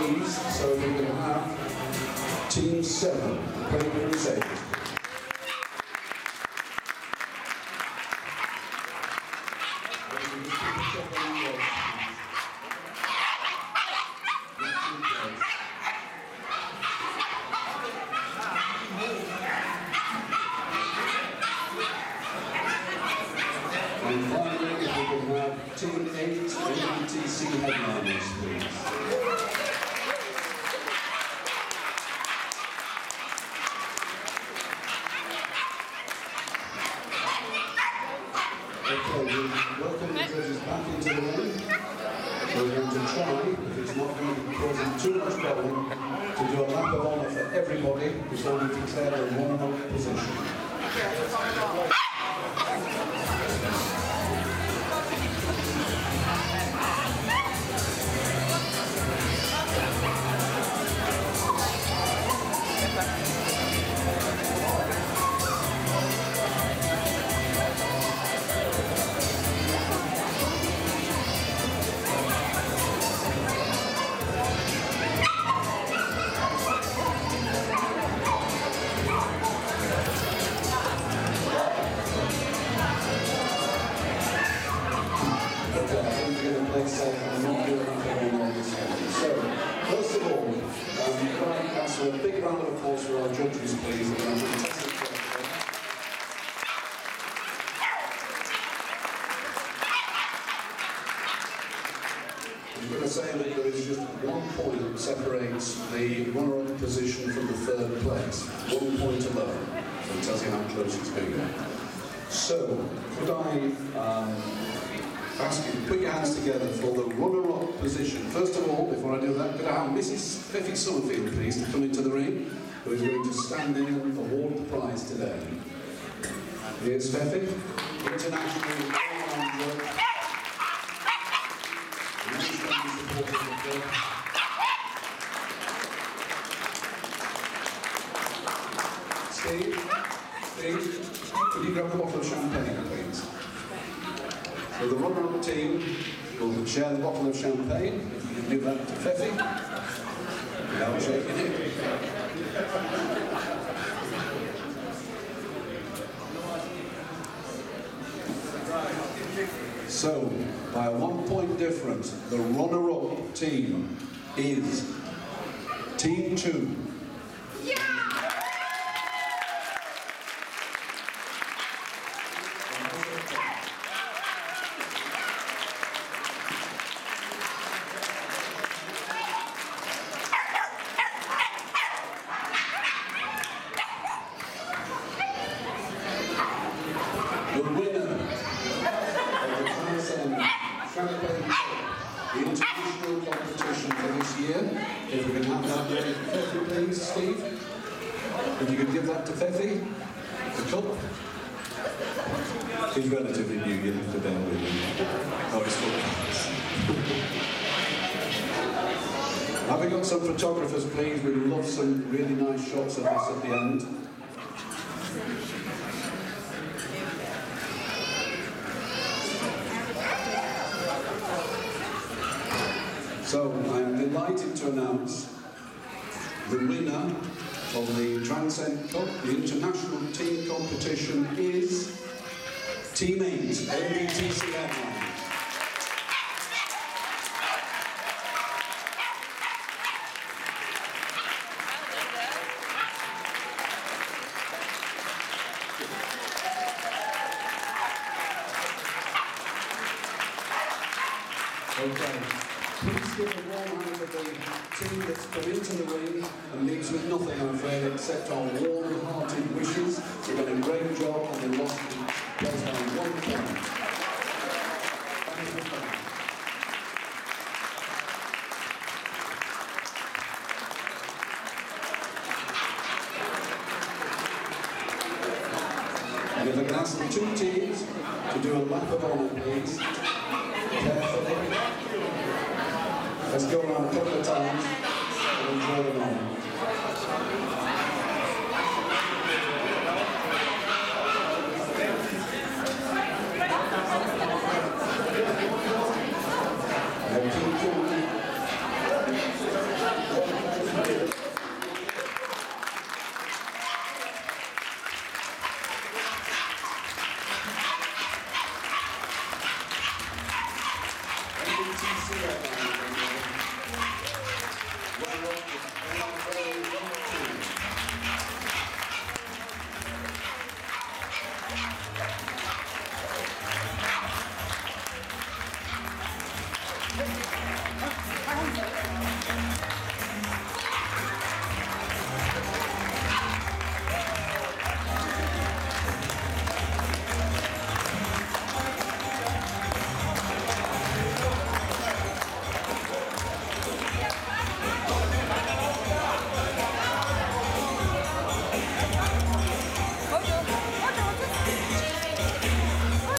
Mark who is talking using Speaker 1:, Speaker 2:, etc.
Speaker 1: Team 7, Crate Crusaders. And finally, if we could have Team 8, MBTC headliners, please. Okay, we the back into the ring. We're going to try, if it's not going to be causing too much problem, to do a lap of honour for everybody before we declare the runner-up position. For our judges, please? I'm going to say that there is just one point that separates the runner-up position from the third place. One point alone. So it tells you how close it's going. So, could I um, ask you to put your hands together for the runner-up position? First of all, before I do that, could I have Mrs. Fifi Summerfield, please, to come into the ring, who is going to stand in and award the prize today. Here's Fifi, international club. Steve, Steve, could you grab a bottle of champagne, please? So the runner-up team will share the bottle of champagne. If you can give that to Fifi. Without shaking it. So, by a one-point difference, the runner-up team is Team 2. The winner of the Transcend Champagne Cup, the international competition for this year. If we can have that ready for Fifi, please, Steve. If you could give that to Fifi, the cup. He's relatively new, you have to bear with him. Oh, it's full Have we got some photographers, please? We'd love some really nice shots of us at the end. So I'm delighted to announce the winner of the Transcend Cup, the international team competition is Team 8, MBTC Airline. Okay. Please give a warm hand to the team that's come into the ring and leaves with nothing, I'm afraid, except our warm-hearted wishes. You've done a great job and they lost the place by one point. And if I can ask the two teams to do a lap of honour, please. Carefully. Let's go around a couple of times and enjoy the moment.